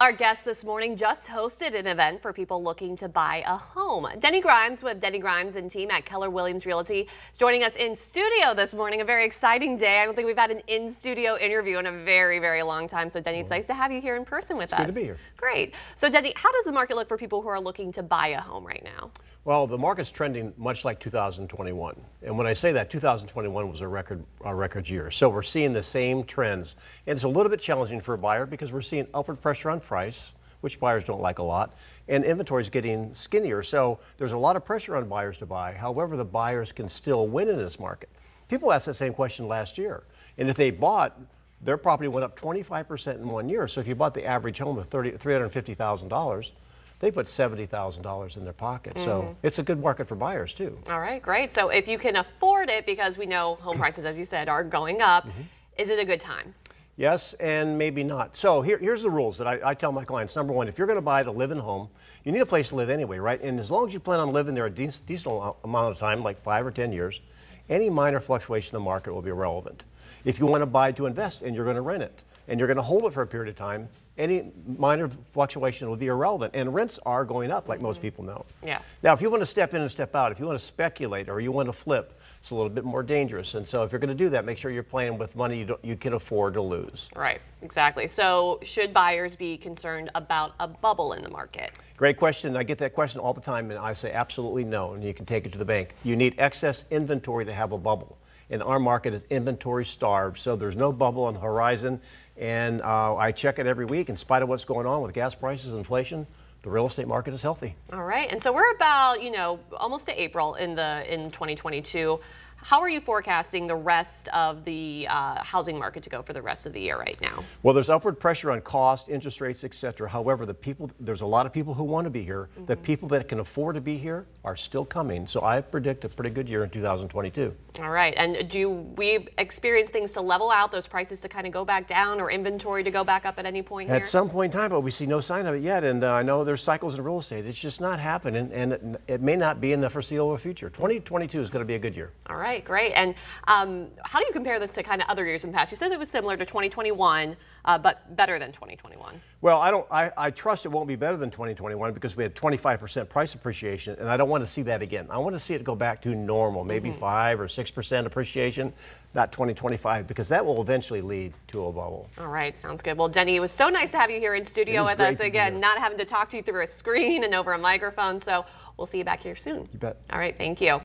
Our guest this morning just hosted an event for people looking to buy a home. Denny Grimes with Denny Grimes and team at Keller Williams Realty is joining us in studio this morning. A very exciting day. I don't think we've had an in-studio interview in a very, very long time. So Denny, it's nice to have you here in person with it's us. Good to be here. Great. So Denny, how does the market look for people who are looking to buy a home right now? Well, the market's trending much like 2021. And when I say that, 2021 was a record, a record year. So we're seeing the same trends. And it's a little bit challenging for a buyer because we're seeing upward pressure on price which buyers don't like a lot, and inventory is getting skinnier. So there's a lot of pressure on buyers to buy. However, the buyers can still win in this market. People asked that same question last year. And if they bought, their property went up 25% in one year. So if you bought the average home of $350,000, they put $70,000 in their pocket. Mm. So it's a good market for buyers too. All right, great. So if you can afford it, because we know home prices, as you said, are going up, mm -hmm. is it a good time? Yes, and maybe not. So here, here's the rules that I, I, tell my clients. Number one, if you're going to buy to live in home, you need a place to live anyway, right? And as long as you plan on living there a decent, decent amount of time, like five or 10 years, any minor fluctuation in the market will be irrelevant. If you want to buy to invest and you're going to rent it, and you're going to hold it for a period of time, any minor fluctuation will be irrelevant. And rents are going up, like most mm-hmm. people know. Yeah. Now, if you want to step in and step out, if you want to speculate or you want to flip, it's a little bit more dangerous. And so if you're going to do that, make sure you're playing with money you, you can afford to lose. Right, exactly. So should buyers be concerned about a bubble in the market? Great question. I get that question all the time, and I say absolutely no, and you can take it to the bank. You need excess inventory to have a bubble and our market is inventory starved, so there's no bubble on the horizon. And uh, I check it every week. In spite of what's going on with gas prices, inflation, the real estate market is healthy. All right, and so we're about, you know, almost to April in the in 2022. How are you forecasting the rest of the uh, housing market to go for the rest of the year right now? Well, there's upward pressure on cost, interest rates, et cetera. However, the people, there's a lot of people who want to be here. Mm -hmm. The people that can afford to be here are still coming. So I predict a pretty good year in 2022. All right, and do we experience things to level out, those prices to kind of go back down or inventory to go back up at any point At here? some point in time, but we see no sign of it yet. And uh, I know there's cycles in real estate. It's just not happening, and it, it may not be in the foreseeable future. 2022 is going to be a good year. All right, great. Great. And um, how do you compare this to kind of other years in the past? You said it was similar to 2021, uh, but better than 2021. Well, I don't. I, I, trust it won't be better than 2021 because we had 25% price appreciation, and I don't want to see that again. I want to see it go back to normal, maybe mm -hmm. five or six percent appreciation, not 2025, because that will eventually lead to a bubble. All right, sounds good. Well, Denny, it was so nice to have you here in studio with us again, not having to talk to you through a screen and over a microphone. So we'll see you back here soon. You bet. All right, thank you.